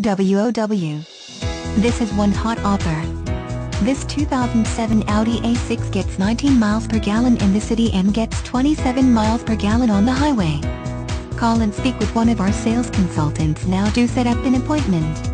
WOW. This is one hot offer. This 2007 Audi A6 gets 19 miles per gallon in the city and gets 27 miles per gallon on the highway. Call and speak with one of our sales consultants now to set up an appointment.